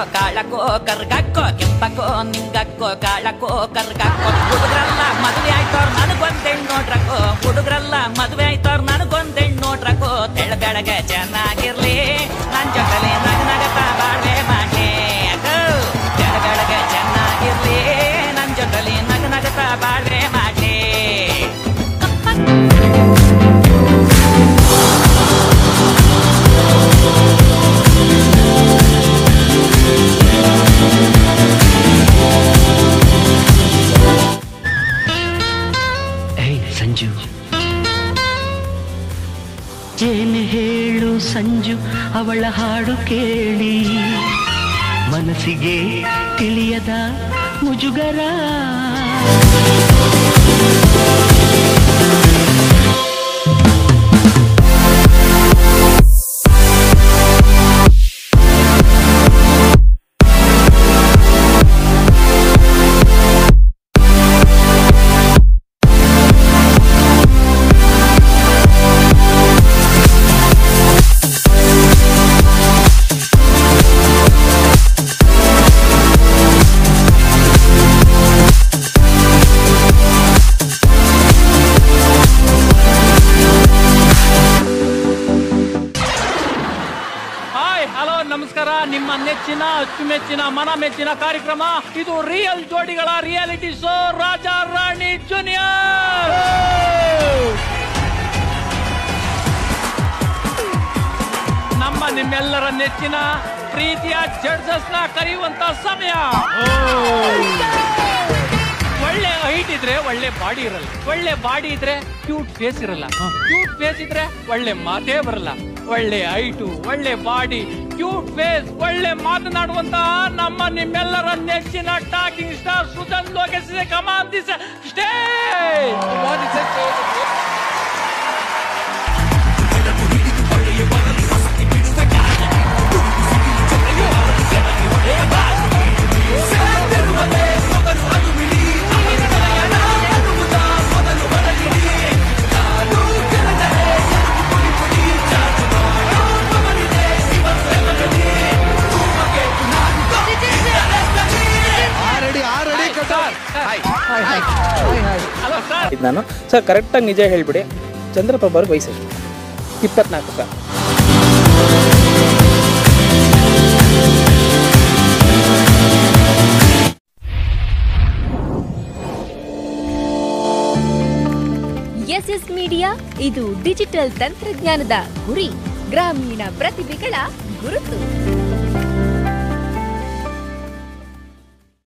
ಕಾಳಕೋ ಕರ್ಗಕ್ಕೋ ಕೆಂಪಕ್ಕೋ ನಿಂಗಕ್ಕೋ ಕಾಳಕೋ ಕರ್ಗಕ್ಕೋ ಹುಡುಗ್ರಲ್ಲ ಮದುವೆ ಆಯ್ತವ್ರ ನನಗೊಂದ್ ಹೆಣ್ಣು ನೋಡ್ರಕ್ಕೋ ಹುಡುಗ್ರಲ್ಲ ಮದುವೆ ಆಯ್ತವ್ರ ನನಗೊಂದ್ ಏನೆ ಹೇಳು ಸಂಜು ಅವಳ ಹಾಡು ಕೇಳಿ. ಮನಸ್ಸಿಗೆ ತಿಳಿಯದ ಮುಜುಗರ. ಹಲೋ ನಮಸ್ಕಾರ. ನಿಮ್ಮ ನೆಚ್ಚಿನ ಅಚ್ಚುಮೆಚ್ಚಿನ ಮನ ಮೆಚ್ಚಿನ ಕಾರ್ಯಕ್ರಮ. ಇದು ರಿಯಲ್ ಜೋಡಿಗಳ reality show Raja Rani junior ನಮ್ಮ ನಿಮ್ಮೆಲ್ಲರ ನೆಚ್ಚಿನ ಪ್ರೀತಿಯ ಜಡ್ಜಸ್ನ ಕರೆಯುವಂತ ಸಮಯ. ಒಳ್ಳೆ ಹೈಟ್ ಇದ್ರೆ ಒಳ್ಳೆ ಬಾಡಿ ಇರಲ್ಲ. ಒಳ್ಳೆ ಬಾಡಿ ಇದ್ರೆ ಕ್ಯೂಟ್ ಫೇಸ್ ಇರಲ್ಲ. ಕ್ಯೂಟ್ ಫೇಸ್ ಇದ್ರೆ ಒಳ್ಳೆ ಮಾತೇ ಬರಲ್ಲ. ಒಳ್ಳೆ ಐಟು, ಒಳ್ಳೆ ಬಾಡಿ, ಕ್ಯೂಟ್ ಫೇಸ್, ಒಳ್ಳೆ ಮಾತನಾಡುವಂತ ನಮ್ಮ ನಿಮ್ಮೆಲ್ಲರ ನೆಚ್ಚಿನ talking star Sujan Lokesh come this this ನಾನು ಸರ್ ಕರೆಕ್ಟಾಗಿ ನಿಜ ಹೇಳ್ಬಿಡಿ. ಚಂದ್ರಪ್ರಭಾರ್ ವಯಸ್ಸು ಇಪ್ಪತ್ನಾಲ್ಕು ಸರ್. ಎಸ್ ಎಸ್ ಮೀಡಿಯಾ ಇದು ಡಿಜಿಟಲ್ ತಂತ್ರಜ್ಞಾನದ ಗುರಿ. ಗ್ರಾಮೀಣ ಪ್ರತಿಭೆಗಳ ಗುರುತು.